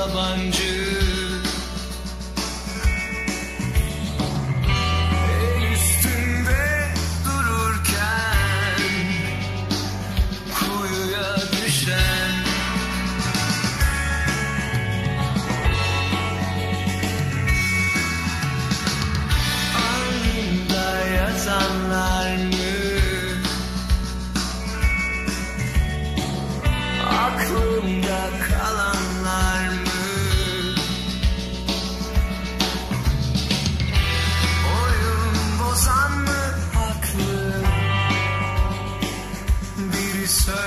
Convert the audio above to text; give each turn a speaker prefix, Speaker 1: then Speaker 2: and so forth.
Speaker 1: yabancı. Üstünde dururken Kuyuya düşen. Anında yazanlar mı Aklımda kalanlar so